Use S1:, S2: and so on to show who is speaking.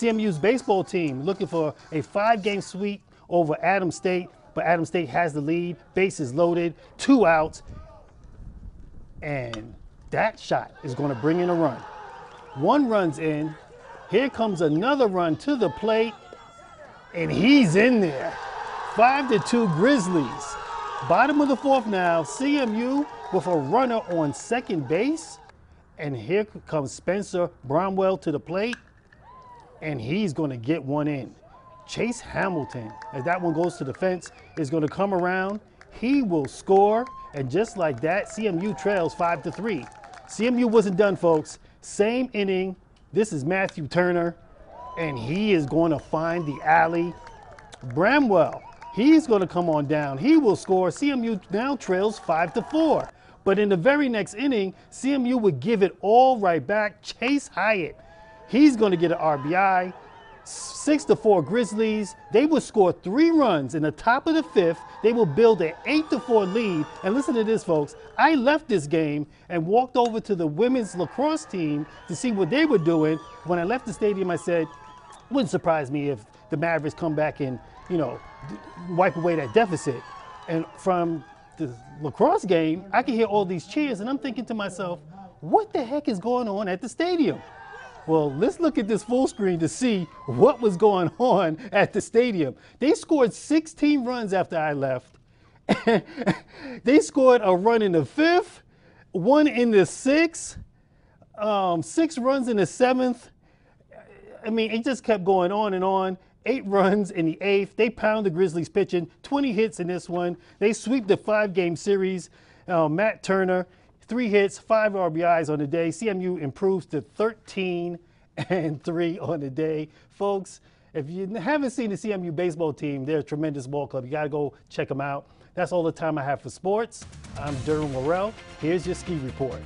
S1: CMU's baseball team looking for a five-game sweep over Adams State, but Adams State has the lead. Bases loaded, two outs, and that shot is going to bring in a run. One runs in. Here comes another run to the plate, and he's in there. Five to two Grizzlies. Bottom of the fourth now. CMU with a runner on second base. And here comes Spencer Bromwell to the plate, and he's going to get one in. Chase Hamilton, as that one goes to the fence, is going to come around. He will score, and just like that, CMU trails five to three. CMU wasn't done, folks. Same inning. This is Matthew Turner, and he is going to find the alley. Bramwell, he's going to come on down. He will score. CMU now trails five to four. But in the very next inning, CMU would give it all right back. Chase Hyatt, he's going to get an RBI. Six to four Grizzlies. They will score three runs in the top of the fifth. They will build an eight to four lead. And listen to this, folks. I left this game and walked over to the women's lacrosse team to see what they were doing. When I left the stadium, I said, wouldn't surprise me if the Mavericks come back and, you know, wipe away that deficit. And from the lacrosse game, I can hear all these cheers, and I'm thinking to myself, what the heck is going on at the stadium? Well, let's look at this full screen to see what was going on at the stadium. They scored 16 runs after I left. they scored a run in the fifth, one in the sixth, um, six runs in the seventh. I mean, it just kept going on and on eight runs in the eighth. They pound the Grizzlies pitching, 20 hits in this one. They sweep the five game series. Uh, Matt Turner, three hits, five RBIs on the day. CMU improves to 13 and three on the day. Folks, if you haven't seen the CMU baseball team, they're a tremendous ball club. You got to go check them out. That's all the time I have for sports. I'm Derwin Worrell. Here's your ski report.